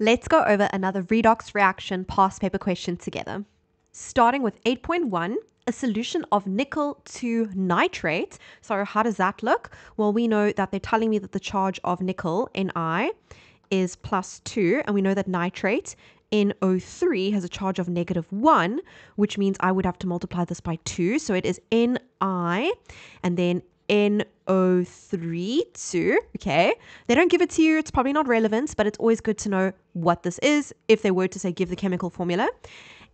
Let's go over another redox reaction past paper question together. Starting with 8.1, a solution of nickel two nitrate. So, how does that look? Well, we know that they're telling me that the charge of nickel, Ni, is plus 2, and we know that nitrate, NO3, has a charge of negative 1, which means I would have to multiply this by 2. So, it is Ni, and then NO3 2. Okay. They don't give it to you. It's probably not relevant, but it's always good to know what this is if they were to say give the chemical formula.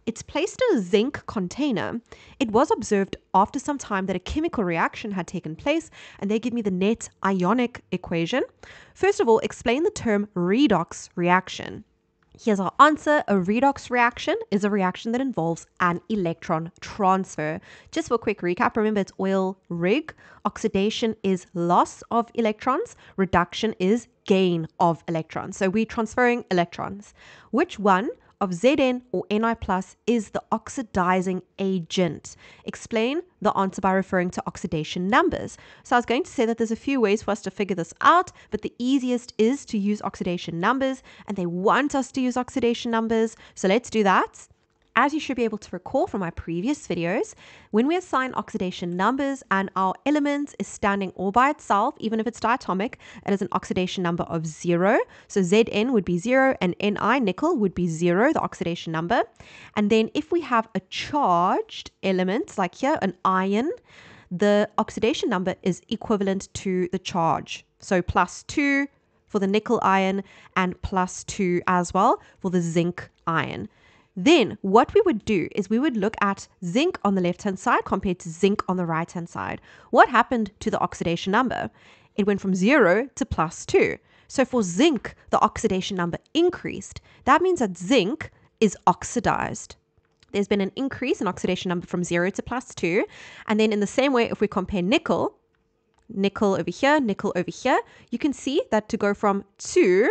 It's placed in a zinc container. It was observed after some time that a chemical reaction had taken place, and they give me the net ionic equation. First of all, explain the term redox reaction. Here's our answer. A redox reaction is a reaction that involves an electron transfer. Just for a quick recap, remember it's oil rig. Oxidation is loss of electrons. Reduction is gain of electrons. So we're transferring electrons. Which one of Zn or Ni plus is the oxidizing agent? Explain the answer by referring to oxidation numbers. So I was going to say that there's a few ways for us to figure this out, but the easiest is to use oxidation numbers, and they want us to use oxidation numbers. So let's do that. As you should be able to recall from my previous videos, when we assign oxidation numbers and our element is standing all by itself, even if it's diatomic, it is an oxidation number of zero. So Zn would be zero and Ni, nickel, would be zero, the oxidation number. And then if we have a charged element, like here, an ion, the oxidation number is equivalent to the charge. So plus two for the nickel ion and plus two as well for the zinc ion. Then what we would do is we would look at zinc on the left hand side compared to zinc on the right hand side. What happened to the oxidation number? It went from zero to plus two. So for zinc, the oxidation number increased. That means that zinc is oxidized. There's been an increase in oxidation number from zero to plus two. And then in the same way, if we compare nickel, nickel over here, nickel over here, you can see that to go from two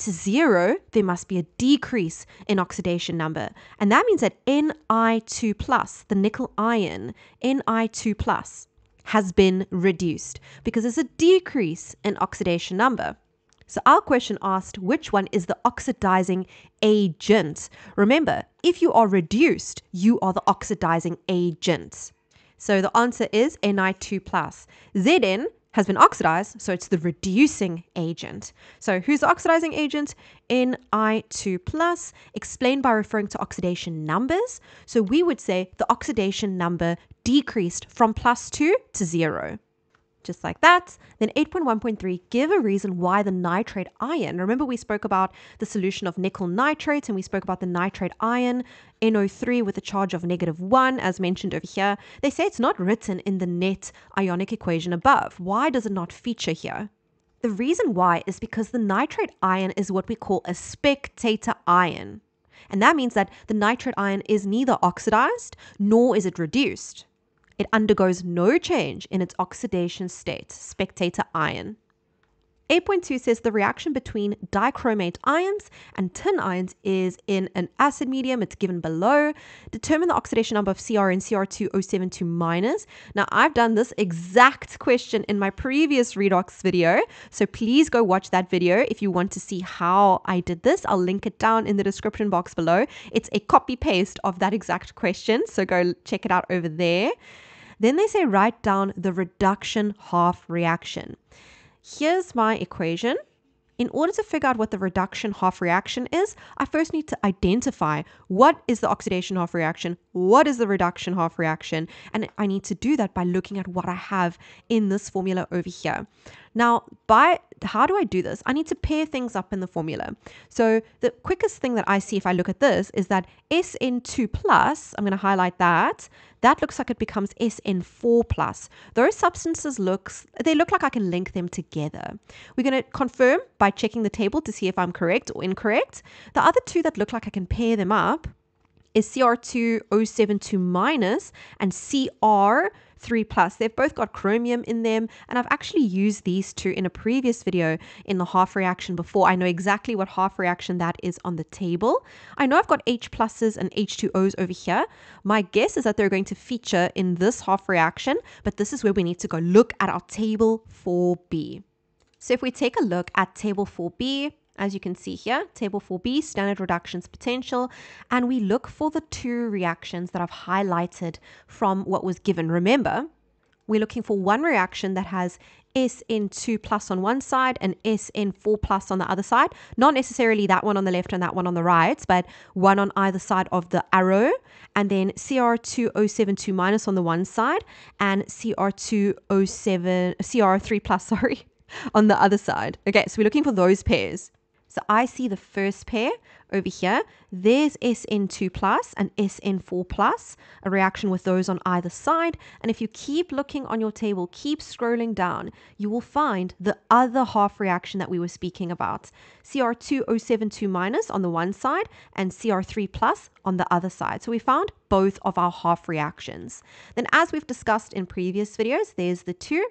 to zero, there must be a decrease in oxidation number. And that means that Ni2 plus, the nickel ion, Ni2 plus, has been reduced because there's a decrease in oxidation number. So our question asked which one is the oxidizing agent. Remember, if you are reduced, you are the oxidizing agent. So the answer is Ni2 plus. Zn has been oxidized, so it's the reducing agent. So who's the oxidizing agent? Ni2 plus, explained by referring to oxidation numbers. So we would say the oxidation number decreased from plus 2 to 0 just like that. Then 8.1.3, give a reason why the nitrate ion. Remember, we spoke about the solution of nickel nitrate and we spoke about the nitrate ion, NO3 with a charge of negative 1, as mentioned over here. They say it's not written in the net ionic equation above. Why does it not feature here? The reason why is because the nitrate ion is what we call a spectator ion. And that means that the nitrate ion is neither oxidized nor is it reduced. It undergoes no change in its oxidation state, spectator ion. 8.2 says the reaction between dichromate ions and tin ions is in an acid medium. It's given below. Determine the oxidation number of Cr and Cr2O72 minus. Now, I've done this exact question in my previous redox video, so please go watch that video if you want to see how I did this. I'll link it down in the description box below. It's a copy paste of that exact question, so go check it out over there. Then they say write down the reduction half reaction. Here's my equation. In order to figure out what the reduction half reaction is, I first need to identify what is the oxidation half reaction, what is the reduction half reaction, and I need to do that by looking at what I have in this formula over here. Now, by how do I do this? I need to pair things up in the formula. So the quickest thing that I see if I look at this is that SN2 plus, I'm going to highlight that, that looks like it becomes SN4 plus. Those substances looks, they look like I can link them together. We're going to confirm by checking the table to see if I'm correct or incorrect. The other two that look like I can pair them up is CR2O72 minus and CR 3 plus. They've both got chromium in them, and I've actually used these two in a previous video in the half reaction before. I know exactly what half reaction that is on the table. I know I've got H pluses and H2Os over here. My guess is that they're going to feature in this half reaction, but this is where we need to go look at our table 4B. So if we take a look at table 4B, as you can see here, table 4b, standard reductions potential, and we look for the two reactions that I've highlighted from what was given. Remember, we're looking for one reaction that has SN2 plus on one side and SN4 plus on the other side. Not necessarily that one on the left and that one on the right, but one on either side of the arrow. And then CR2O72 minus on the one side and CR2O7, CR3 plus, sorry, on the other side. Okay, so we're looking for those pairs. So I see the first pair over here. There's SN2 plus and SN4 plus, a reaction with those on either side. And if you keep looking on your table, keep scrolling down, you will find the other half reaction that we were speaking about. CR2O72 minus on the one side and CR3 plus on the other side. So we found both of our half reactions. Then as we've discussed in previous videos, there's the two.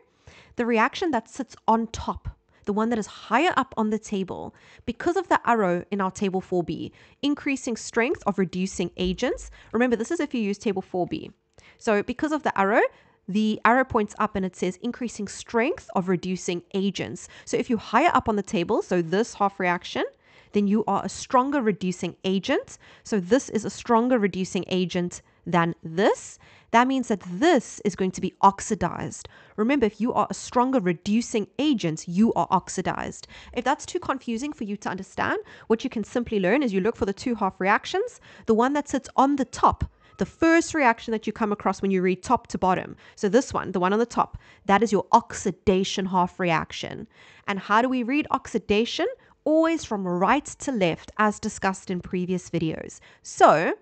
The reaction that sits on top the one that is higher up on the table, because of the arrow in our table 4b, increasing strength of reducing agents. Remember, this is if you use table 4b. So because of the arrow, the arrow points up and it says increasing strength of reducing agents. So if you're higher up on the table, so this half reaction, then you are a stronger reducing agent. So this is a stronger reducing agent than this that means that this is going to be oxidized. Remember, if you are a stronger reducing agent, you are oxidized. If that's too confusing for you to understand, what you can simply learn is you look for the two half reactions, the one that sits on the top the first reaction that you come across when you read top to bottom. So, this one, the one on the top, that is your oxidation half reaction. And how do we read oxidation? Always from right to left, as discussed in previous videos. So,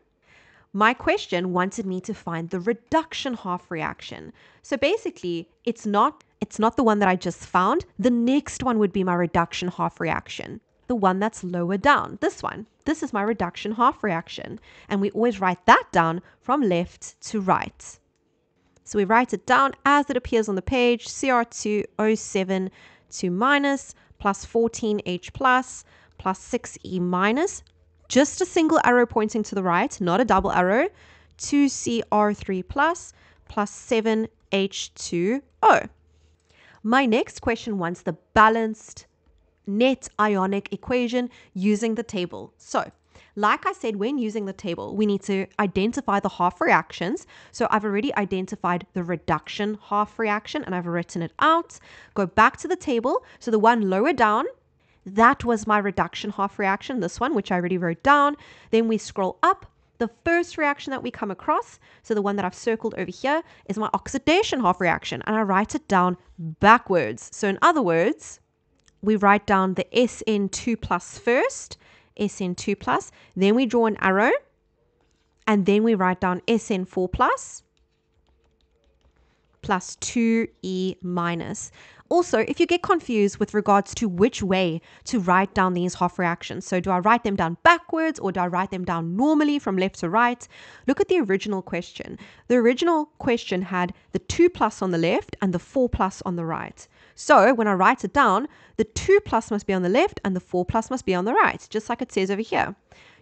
my question wanted me to find the reduction half reaction. So basically, it's not it's not the one that I just found. The next one would be my reduction half reaction. The one that's lower down. This one. This is my reduction half reaction. And we always write that down from left to right. So we write it down as it appears on the page, Cr2O7 to minus plus 14H plus plus 6E minus just a single arrow pointing to the right, not a double arrow, 2CR3 plus plus 7H2O. My next question wants the balanced net ionic equation using the table. So, like I said, when using the table, we need to identify the half reactions. So I've already identified the reduction half reaction and I've written it out. Go back to the table. So the one lower down that was my reduction half reaction, this one, which I already wrote down. Then we scroll up. The first reaction that we come across, so the one that I've circled over here, is my oxidation half reaction, and I write it down backwards. So, in other words, we write down the SN2 plus first, SN2 plus, then we draw an arrow, and then we write down SN4 plus, plus 2E minus. Also, if you get confused with regards to which way to write down these half reactions, so do I write them down backwards or do I write them down normally from left to right? Look at the original question. The original question had the 2 plus on the left and the 4 plus on the right. So when I write it down, the 2 plus must be on the left and the 4 plus must be on the right, just like it says over here.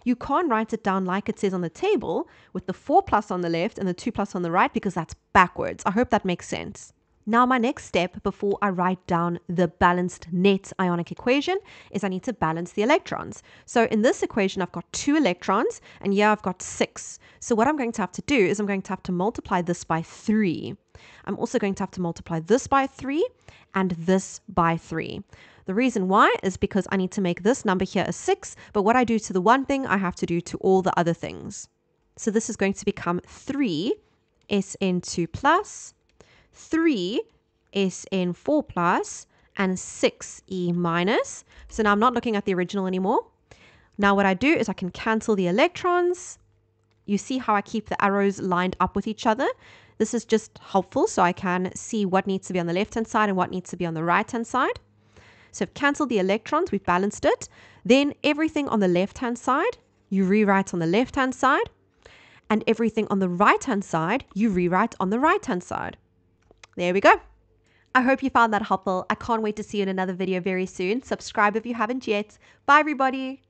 You can't write it down like it says on the table with the 4 plus on the left and the 2 plus on the right because that's backwards. I hope that makes sense. Now, my next step before I write down the balanced net ionic equation is I need to balance the electrons. So in this equation, I've got two electrons, and here I've got six. So what I'm going to have to do is I'm going to have to multiply this by three. I'm also going to have to multiply this by three and this by three. The reason why is because I need to make this number here a 6, but what I do to the one thing, I have to do to all the other things. So this is going to become 3 SN2 plus 3 SN 4 plus, and 6 E minus. So now I'm not looking at the original anymore. Now what I do is I can cancel the electrons. You see how I keep the arrows lined up with each other? This is just helpful so I can see what needs to be on the left-hand side and what needs to be on the right-hand side. So I've cancelled the electrons, we've balanced it. Then everything on the left-hand side, you rewrite on the left-hand side. And everything on the right-hand side, you rewrite on the right-hand side. There we go. I hope you found that helpful. I can't wait to see you in another video very soon. Subscribe if you haven't yet. Bye, everybody.